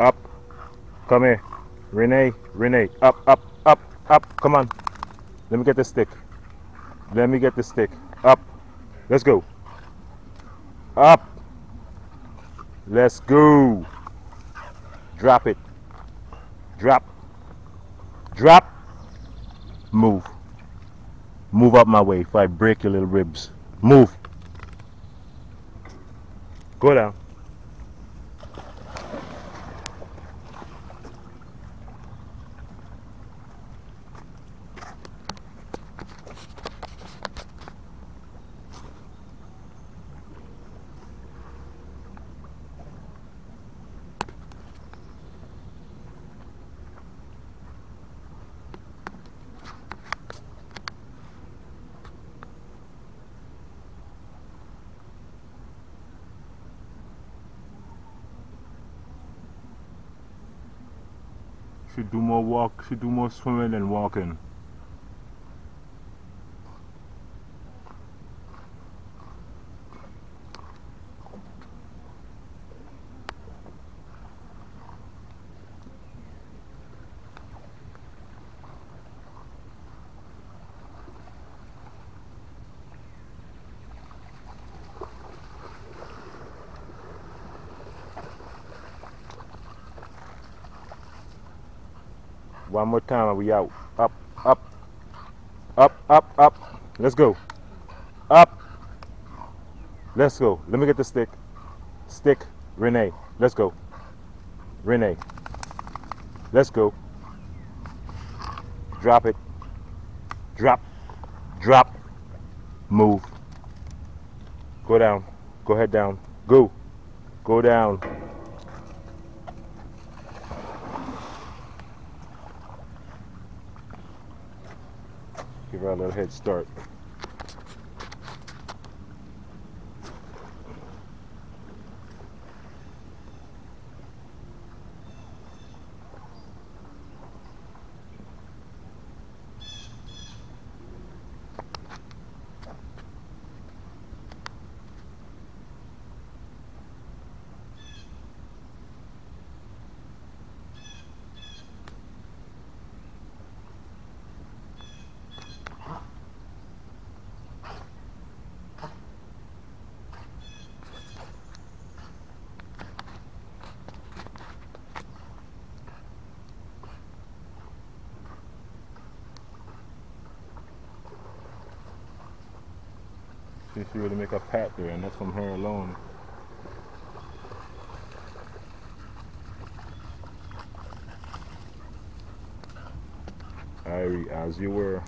Up. Come here. Renee, Renee. Up, up, up, up. Come on. Let me get the stick. Let me get the stick. Up. Let's go. Up. Let's go. Drop it. Drop. Drop. Move. Move up my way if I break your little ribs. Move. Go down. Should do more walk, should do more swimming than walking. One more time and we out. Up, up, up, up, up. Let's go. Up. Let's go. Let me get the stick. Stick. Renee. Let's go. Renee. Let's go. Drop it. Drop. Drop. Move. Go down. Go head down. Go. Go down. Give her a little head start. See, she really make a pat there, and that's from her alone. Irie, as you were.